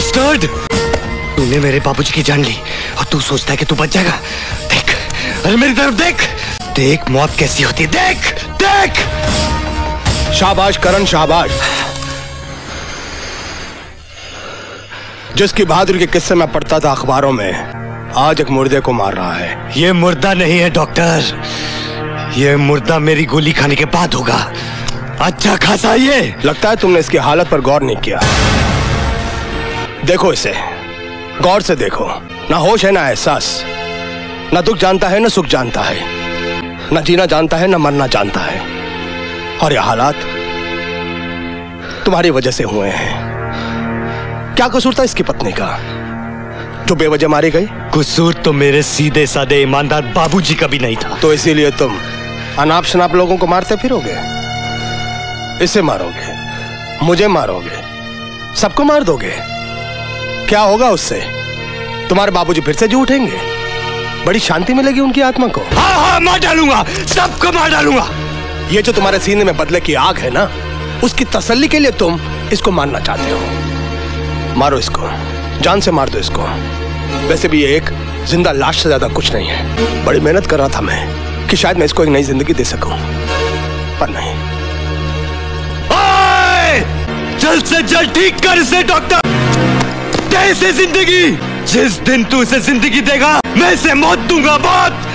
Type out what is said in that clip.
Bastard तूने मेरे बाबूजी की जान ली और तू सोचता है कि तू बच जाएगा। देख अरे मेरी तरफ़ देख। देख मौत कैसी होती है। देख देख। शाबाश करण शाबाश। जिसकी बहादुरी के किस्से में पढ़ता था अखबारों में आज एक मुर्दे को मार रहा है। ये मुर्दा नहीं है डॉक्टर। ये मुर्दा मेरी गोली खाने के बाद होगा। अच्छा खासा ये। लगता है तुमने इसकी हालत पर गौर नहीं किया। देखो इसे। गौर से देखो। ना होश है ना एहसास। ना दुख जानता है ना सुख जानता है। ना जीना जानता है ना मरना जानता है। और ये हालात तुम्हारी वजह से हुए हैं। क्या कसूर था इसकी पत्नी का? जो बेवजह मारी गई? कसूर तो मेरे सीधे साधे ईमानदार बाबूजी का भी नहीं था। तो इसीलिए तुम अनाप शनाप लोगों को मारते फिरोगे? इसे मारोगे? मुझे मारोगे? सबको मार दोगे? क्या होगा उससे? तुम्हारे बाबूजी फिर से जी उठेंगे। बड़ी शांति मिलेगी उनकी आत्मा को। हाँ हाँ मार डालूँगा। सबको मार डालूँगा। ये जो तुम्हारे सीने में बदले की आग है ना उसकी तसल्ली के लिए तुम इसको मारना चाहते हो। मारो इसको। जान से मार दो इसको। वैसे भी ये एक ज़िंदा लाश से ज़्यादा कुछ नहीं है। बड़ी मेहनत कर रहा था मैं कि शायद मैं इसको एक नई ज़िंदगी दे सकूँ। पर नहीं। जल्द से जल्द ठीक कर इसे डॉक्टर। इसे ज़िंदगी जिस दिन तू इसे ज़िंदगी देगा मैं इसे मौत दूँगा मौत